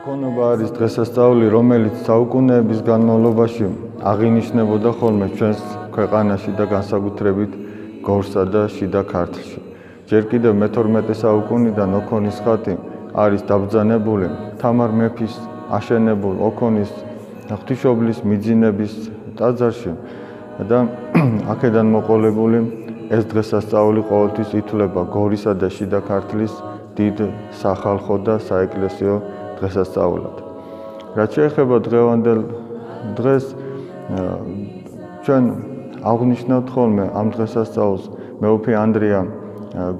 ოკონობა არის დღესასწაული, რომელიც საუკუნეების განმავლობაში აღინიშნებოდა ხოლმე ჩვენს ქვეყანაში და განსაკუთრებით გორსა და შიდა ქართლში. ჯერ კიდევ მე-12 საუკუნიდან ოკონის ხატი არის დაბრძანებული თამარ მეფის აშენებულ ოკონის ღვთისმშობლის მიძინების ტაძარში და აქედან მოყოლებული ეს დღესასწაული ყოველთვის ითვლება გორისა და შიდა ქართლის დიდ სახალხო და საეკლესიო დღესასწაულად. რაც შეეხება დღევანდელ დღეს ჩვენ აღნიშნავთ ხოლმე ამ დღესასწაულს მეუფე ანდრია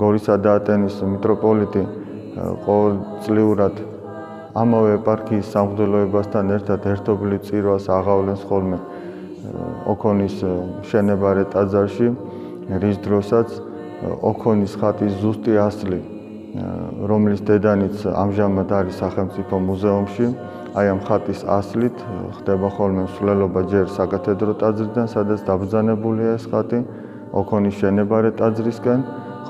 გორისა და ატენის მიტროპოლიტი ყოველწლიურად ამავე ეპარქიის სამღვდელოებასთან ერთად ერთობლივ წირვას აღავლენს ხოლმე ოკონის შენებარე ტაძარში რის დროსაც ოკონის ხატის ზუსტი ასლი რომლის დედანიც ამჟამად არის სახელმწიფო მუზეუმში. აი ამ ხატის ასლით ხდება ხოლმე სულელობა ჯერ საკათედრო ტაძრიდან სადაც დაბრძანებულია ეს ხატი ოკონის შენებარე ტაძრისკენ.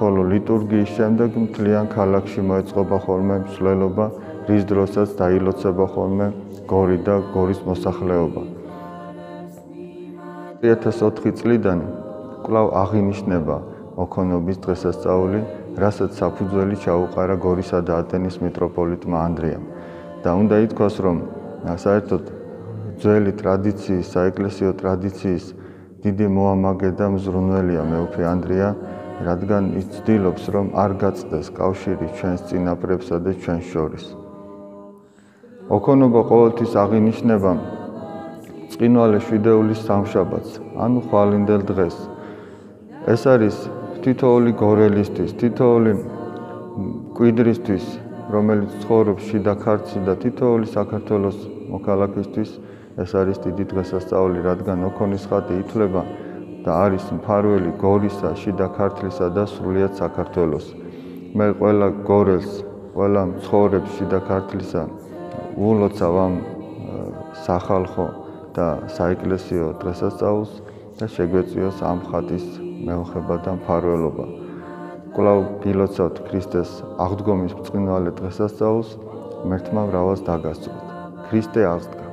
ხოლო ლიტურგიის შემდეგ მთლიან ქალაქში მოეწყობა ხოლმე მსვლელობა, რის დროსაც დაილოცება ხოლმე გორი და გორის მოსახლეობა. 2004 წლიდან კვლავ აღინიშნება ოკონობის დღესასწაული, რასაც საფუძველი ჩაუყარა გორისა და ატენის მიტროპოლიტმა ანდრიამ. და უნდა ითქვას, რომ საერთოდ ძველი ტრადიციის, საეკლესიო ტრადიციის დიდი მოამაგე და მზრუნველია მეუფე ანდრია რადგან ის ცდილობს, რომ არ გაწდეს კავშირი ჩვენს წინაპრებსა და ჩვენს შორის. ოკონობა ყოველთვის აღინიშნება წინვალე შვიდეულის სამშაბათს, ანუ ხვალინდელ დღეს. ეს არის თითოეული გორელისთვის, თითოეული კვიდრისთვის, რომელიც ცხოვრობს შიდა ქართლში და თითოეული საქართველოს მოქალაქისთვის, ეს არის დიდი დღესასწაული, რადგან ოკონის ხატი ითვლება და არის მფარველი გორისა, შიდა ქართლისა და სრულიად საქართველოს. მე ყველა გორელს, ყველა მცხოვრებს შიდა ქართლისა ულოცავ ამ სახალხო და საეკლესიო დღესასწაულს და შეგვეწიოს ამ ხატის მეუხება და მფარველობა. კვლავ მილოცავთ ქრისტეს აღდგომის წყინვალე დღესასწაულს, ღმერთმა მრავალს დაგასწროთ. ქრისტე აღსდგა